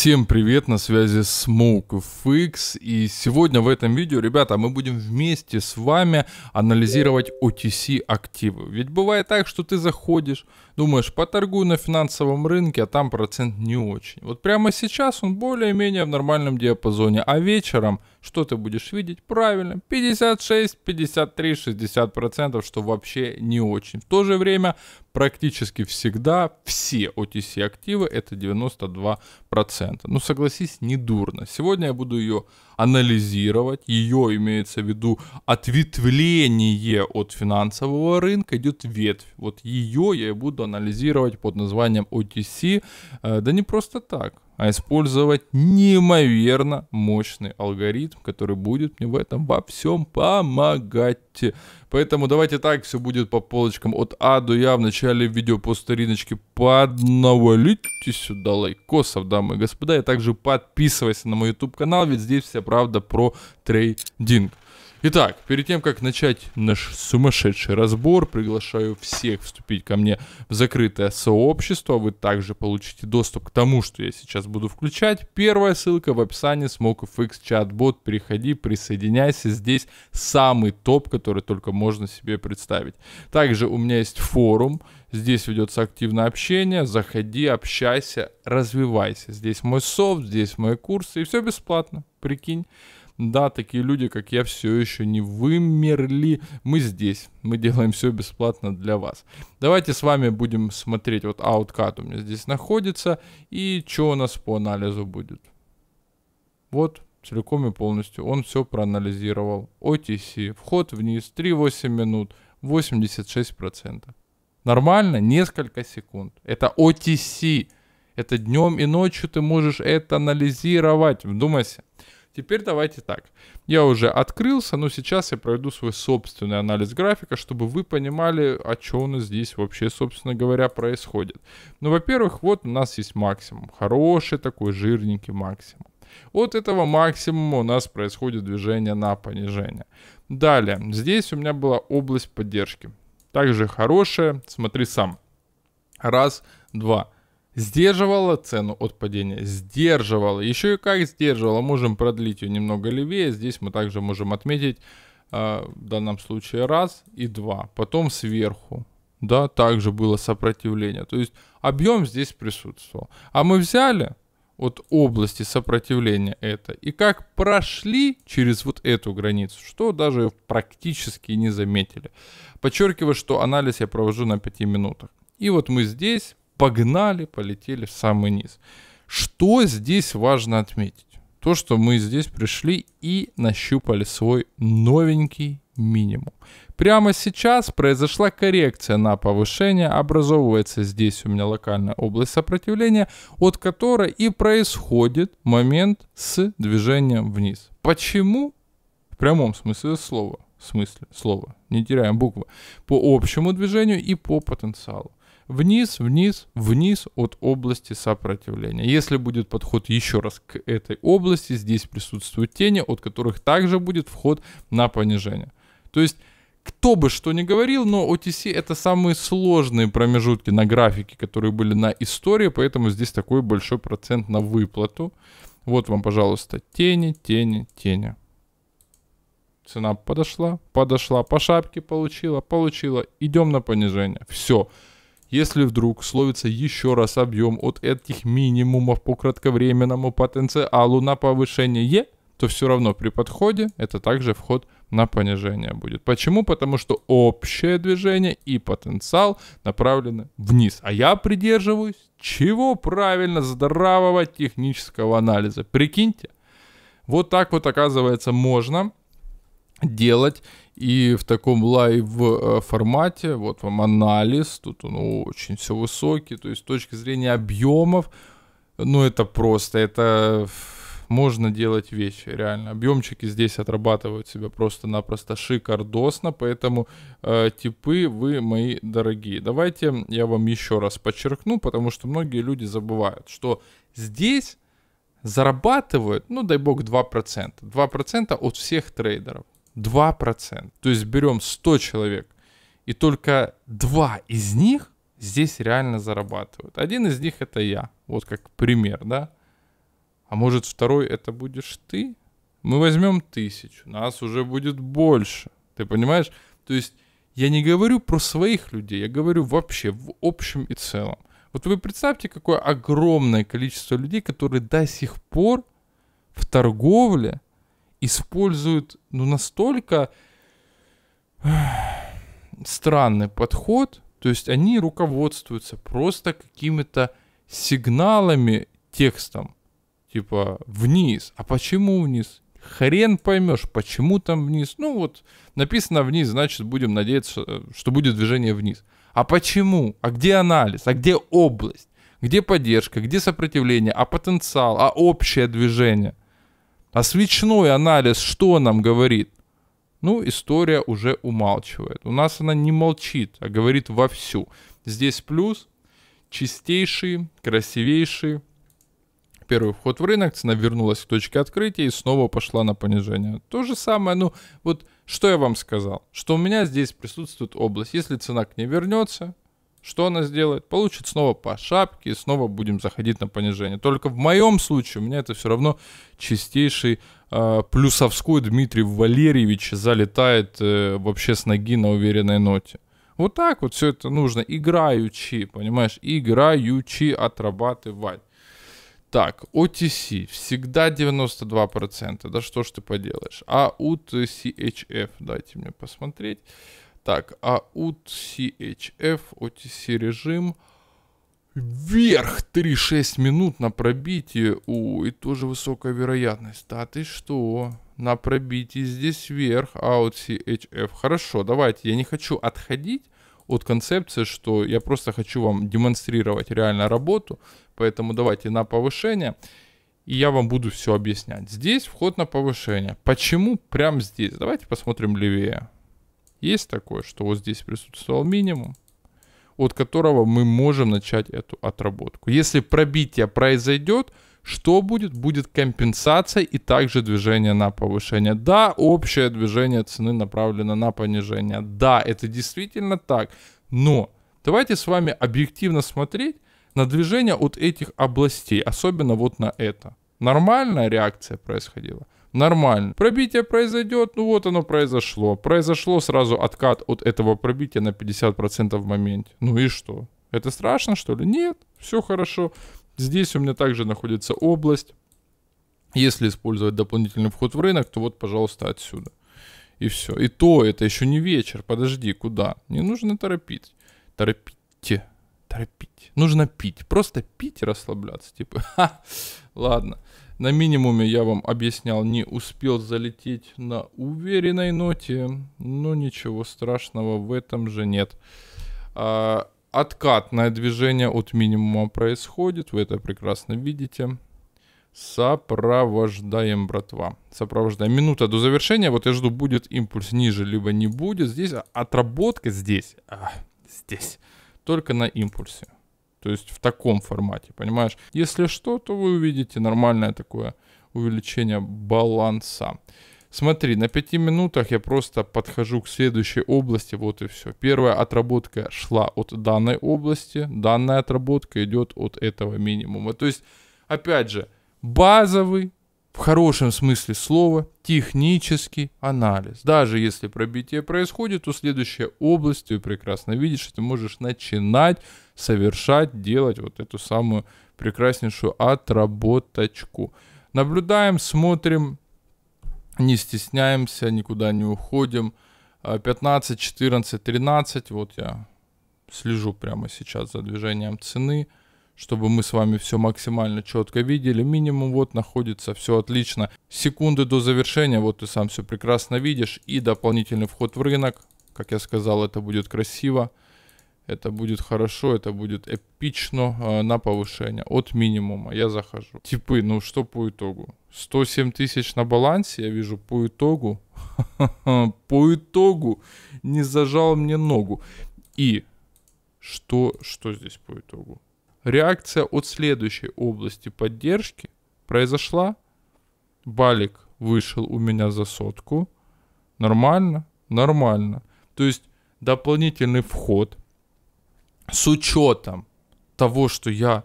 Всем привет, на связи SmokeFX и сегодня в этом видео, ребята, мы будем вместе с вами анализировать OTC активы. Ведь бывает так, что ты заходишь, думаешь, поторгую на финансовом рынке, а там процент не очень. Вот прямо сейчас он более-менее в нормальном диапазоне, а вечером что ты будешь видеть? Правильно, 56, 53, 60 процентов, что вообще не очень. В то же время практически всегда все OTC активы это 92%. Ну согласись, не дурно. Сегодня я буду ее анализировать. Ее имеется в виду ответвление от финансового рынка, идет ветвь. Вот ее я буду анализировать под названием OTC. Э, да не просто так а использовать неимоверно мощный алгоритм, который будет мне в этом во всем помогать. Поэтому давайте так, все будет по полочкам от А до Я. В начале видео по стариночке поднавалите сюда лайкосов, дамы и господа. И также подписывайся на мой YouTube канал, ведь здесь вся правда про трейдинг. Итак, перед тем, как начать наш сумасшедший разбор, приглашаю всех вступить ко мне в закрытое сообщество. Вы также получите доступ к тому, что я сейчас буду включать. Первая ссылка в описании SmokeFX чат-бот. Переходи, присоединяйся. Здесь самый топ, который только можно себе представить. Также у меня есть форум. Здесь ведется активное общение. Заходи, общайся, развивайся. Здесь мой софт, здесь мои курсы. И все бесплатно. Прикинь. Да, такие люди, как я, все еще не вымерли. Мы здесь. Мы делаем все бесплатно для вас. Давайте с вами будем смотреть. Вот ауткат у меня здесь находится. И что у нас по анализу будет. Вот, целиком и полностью. Он все проанализировал. OTC. Вход вниз. 3-8 минут. 86%. Нормально? Несколько секунд. Это OTC. Это днем и ночью ты можешь это анализировать. Вдумайся. Теперь давайте так. Я уже открылся, но сейчас я проведу свой собственный анализ графика, чтобы вы понимали, о чем у нас здесь вообще, собственно говоря, происходит. Ну, во-первых, вот у нас есть максимум. Хороший такой жирненький максимум. От этого максимума у нас происходит движение на понижение. Далее, здесь у меня была область поддержки. Также хорошая, смотри сам. Раз, два сдерживала цену от падения, сдерживала. Еще и как сдерживала, можем продлить ее немного левее. Здесь мы также можем отметить э, в данном случае раз и два. Потом сверху, да, также было сопротивление. То есть объем здесь присутствовал. А мы взяли от области сопротивления это и как прошли через вот эту границу, что даже практически не заметили. Подчеркиваю, что анализ я провожу на 5 минутах. И вот мы здесь погнали, полетели в самый низ. Что здесь важно отметить? То, что мы здесь пришли и нащупали свой новенький минимум. Прямо сейчас произошла коррекция на повышение, образовывается здесь у меня локальная область сопротивления, от которой и происходит момент с движением вниз. Почему? В прямом смысле слова, в смысле слова, не теряем буквы, по общему движению и по потенциалу вниз, вниз, вниз от области сопротивления. Если будет подход еще раз к этой области, здесь присутствуют тени, от которых также будет вход на понижение. То есть кто бы что ни говорил, но OTC это самые сложные промежутки на графике, которые были на истории, поэтому здесь такой большой процент на выплату. Вот вам, пожалуйста, тени, тени, тени. Цена подошла, подошла, по шапке получила, получила, идем на понижение. Все. Если вдруг словится еще раз объем от этих минимумов по кратковременному потенциалу на повышение, то все равно при подходе это также вход на понижение будет. Почему? Потому что общее движение и потенциал направлены вниз. А я придерживаюсь чего правильно здравого технического анализа. Прикиньте. Вот так вот оказывается можно делать и в таком live э, формате, вот вам анализ, тут он очень все высокий, то есть с точки зрения объемов, ну это просто, это можно делать вещи, реально. Объемчики здесь отрабатывают себя просто-напросто шикардосно, поэтому э, типы вы мои дорогие. Давайте я вам еще раз подчеркну, потому что многие люди забывают, что здесь зарабатывают, ну дай бог, 2%. 2% от всех трейдеров. 2%. То есть берем 100 человек, и только 2 из них здесь реально зарабатывают. Один из них это я, вот как пример, да. А может второй это будешь ты? Мы возьмем тысячу, нас уже будет больше. Ты понимаешь? То есть я не говорю про своих людей, я говорю вообще в общем и целом. Вот вы представьте, какое огромное количество людей, которые до сих пор в торговле используют ну, настолько странный подход, то есть они руководствуются просто какими-то сигналами текстом, типа вниз. А почему вниз? Хрен поймешь, почему там вниз. Ну вот, написано вниз, значит, будем надеяться, что будет движение вниз. А почему? А где анализ? А где область? Где поддержка? Где сопротивление? А потенциал? А общее движение? А свечной анализ что нам говорит? Ну, история уже умалчивает. У нас она не молчит, а говорит вовсю. Здесь плюс чистейший, красивейший, первый вход в рынок, цена вернулась к точке открытия и снова пошла на понижение. То же самое, ну вот что я вам сказал, что у меня здесь присутствует область. Если цена к ней вернется, что она сделает? Получит снова по шапке и снова будем заходить на понижение. Только в моем случае у меня это все равно чистейший э, плюсовской Дмитрий Валерьевич залетает э, вообще с ноги на уверенной ноте. Вот так вот все это нужно играючи, понимаешь, играючи отрабатывать. Так, OTC всегда 92%. Да что ж ты поделаешь. А UT CHF, дайте мне посмотреть. Так, а UT CHF, OTC режим. Вверх 3-6 минут на пробитие. У, и тоже высокая вероятность. Да ты что? На пробитии здесь вверх. А вот CHF. Хорошо, давайте. Я не хочу отходить от концепции, что я просто хочу вам демонстрировать реально работу. Поэтому давайте на повышение. И я вам буду все объяснять. Здесь вход на повышение. Почему прямо здесь? Давайте посмотрим левее. Есть такое, что вот здесь присутствовал минимум, от которого мы можем начать эту отработку. Если пробитие произойдет, что будет? Будет компенсация и также движение на повышение. Да, общее движение цены направлено на понижение. Да, это действительно так. Но давайте с вами объективно смотреть на движение от этих областей, особенно вот на это. Нормальная реакция происходила? Нормально. Пробитие произойдет, ну вот оно произошло. Произошло сразу откат от этого пробития на 50% в моменте. Ну и что? Это страшно, что ли? Нет, все хорошо. Здесь у меня также находится область. Если использовать дополнительный вход в рынок, то вот, пожалуйста, отсюда. И все. И то это еще не вечер. Подожди, куда? Не нужно торопить. Торопите торопить. Нужно пить. Просто пить и расслабляться. Типа, ха, ладно. На минимуме я вам объяснял, не успел залететь на уверенной ноте. Но ничего страшного в этом же нет. А, откатное движение от минимума происходит. Вы это прекрасно видите. Сопровождаем, братва. Сопровождаем. Минута до завершения. Вот я жду, будет импульс ниже, либо не будет. Здесь отработка здесь. А, здесь только на импульсе. То есть в таком формате, понимаешь? Если что, то вы увидите нормальное такое увеличение баланса. Смотри, на 5 минутах я просто подхожу к следующей области, вот и все. Первая отработка шла от данной области, данная отработка идет от этого минимума. То есть, опять же, базовый в хорошем смысле слова технический анализ. Даже если пробитие происходит, то следующая область, ты прекрасно видишь, что ты можешь начинать совершать, делать вот эту самую прекраснейшую отработочку. Наблюдаем, смотрим, не стесняемся, никуда не уходим. 15, 14, 13, вот я слежу прямо сейчас за движением цены чтобы мы с вами все максимально четко видели. Минимум вот находится, все отлично. Секунды до завершения, вот ты сам все прекрасно видишь. И дополнительный вход в рынок. Как я сказал, это будет красиво. Это будет хорошо, это будет эпично э, на повышение. От минимума я захожу. Типы, ну что по итогу? 107 тысяч на балансе, я вижу по итогу. По итогу не зажал мне ногу. И что, что здесь по итогу? Реакция от следующей области поддержки произошла. Балик вышел у меня за сотку. Нормально? Нормально. То есть дополнительный вход с учетом того, что я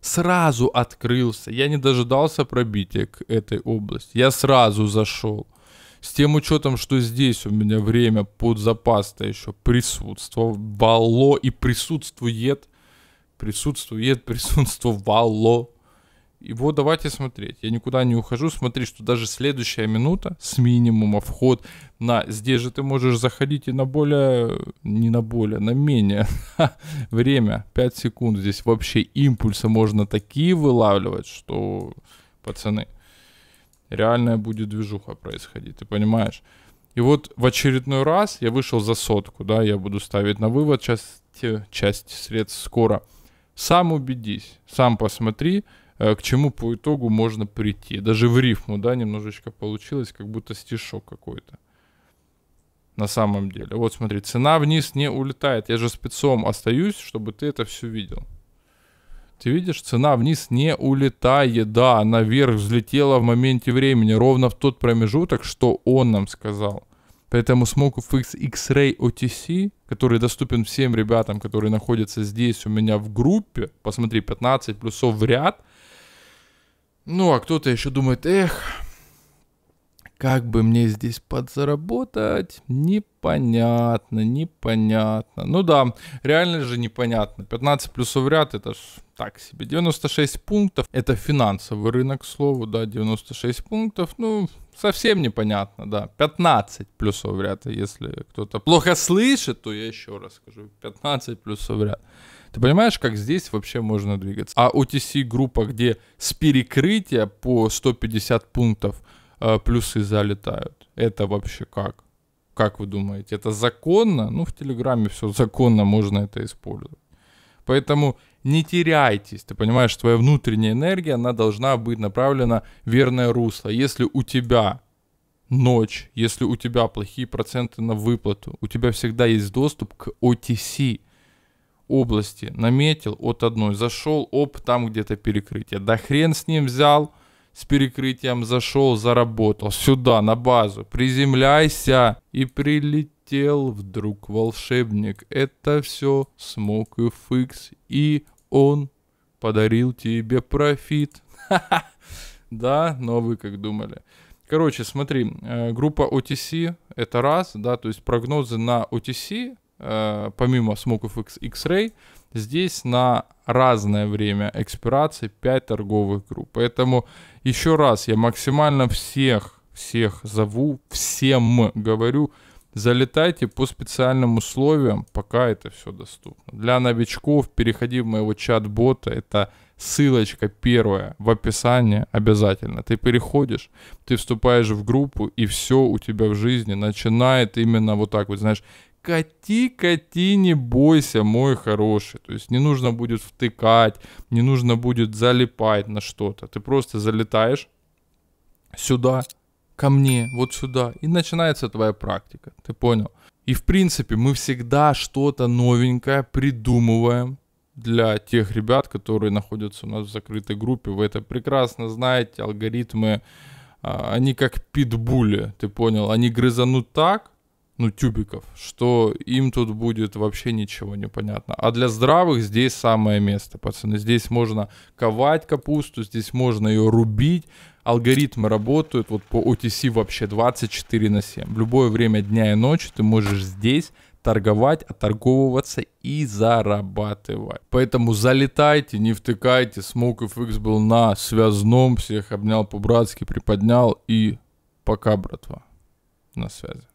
Сразу открылся. Я не дожидался пробития к этой области. Я сразу зашел. С тем учетом, что здесь у меня время под запас-то еще присутствовало и присутствует, присутствует, присутствовало. И вот давайте смотреть. Я никуда не ухожу. Смотри, что даже следующая минута с минимума вход на... Здесь же ты можешь заходить и на более... Не на более, на менее. Время. 5 секунд. Здесь вообще импульсы можно такие вылавливать, что... Пацаны, реальная будет движуха происходить. Ты понимаешь? И вот в очередной раз я вышел за сотку, да, я буду ставить на вывод часть, часть средств скоро. Сам убедись, сам посмотри, Э, к чему по итогу можно прийти. Даже в рифму, да, немножечко получилось, как будто стишок какой-то. На самом деле. Вот смотри, цена вниз не улетает. Я же спецом остаюсь, чтобы ты это все видел. Ты видишь, цена вниз не улетает. Да, наверх взлетела в моменте времени, ровно в тот промежуток, что он нам сказал. Поэтому Smoke FX X-Ray OTC, который доступен всем ребятам, которые находятся здесь у меня в группе, посмотри, 15 плюсов в ряд – ну, а кто-то еще думает, эх, как бы мне здесь подзаработать? Непонятно, непонятно. Ну да, реально же непонятно. 15 плюсов ряд, это ж так себе. 96 пунктов, это финансовый рынок, к слову, да, 96 пунктов, ну, совсем непонятно, да. 15 плюсов ряд, если кто-то плохо слышит, то я еще раз скажу, 15 плюсов ряд. Ты понимаешь, как здесь вообще можно двигаться? А OTC группа, где с перекрытия по 150 пунктов плюсы залетают, это вообще как? Как вы думаете, это законно? Ну, в Телеграме все законно, можно это использовать. Поэтому не теряйтесь, ты понимаешь, твоя внутренняя энергия, она должна быть направлена в верное русло. Если у тебя ночь, если у тебя плохие проценты на выплату, у тебя всегда есть доступ к OTC области наметил от одной, зашел, оп, там где-то перекрытие. Да хрен с ним взял, с перекрытием зашел, заработал. Сюда, на базу, приземляйся. И прилетел вдруг волшебник. Это все смог FX. И он подарил тебе профит. Да, но вы как думали. Короче, смотри, э, группа OTC это раз, да, то есть прогнозы на OTC э, помимо SmokeFX X-Ray, здесь на разное время экспирации 5 торговых групп. Поэтому еще раз я максимально всех, всех зову, всем говорю, залетайте по специальным условиям, пока это все доступно. Для новичков переходи в моего чат-бота, это ссылочка первая в описании обязательно. Ты переходишь, ты вступаешь в группу, и все у тебя в жизни начинает именно вот так вот, знаешь, кати, кати, не бойся, мой хороший. То есть не нужно будет втыкать, не нужно будет залипать на что-то. Ты просто залетаешь сюда, ко мне, вот сюда, и начинается твоя практика. Ты понял? И в принципе мы всегда что-то новенькое придумываем для тех ребят, которые находятся у нас в закрытой группе. Вы это прекрасно знаете, алгоритмы, а, они как питбули, ты понял? Они грызанут так, ну, тюбиков, что им тут будет вообще ничего не понятно. А для здравых здесь самое место, пацаны. Здесь можно ковать капусту, здесь можно ее рубить. Алгоритмы работают вот по OTC вообще 24 на 7. В любое время дня и ночи ты можешь здесь торговать, отторговываться и зарабатывать. Поэтому залетайте, не втыкайте. Smoke FX был на связном. Всех обнял по-братски, приподнял. И пока, братва. На связи.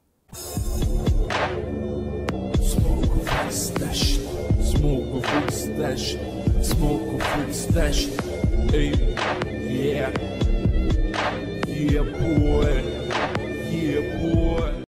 Smoke a food stash. Smoke a food stash. Smoke a stash. Hey, yeah. Yeah, boy.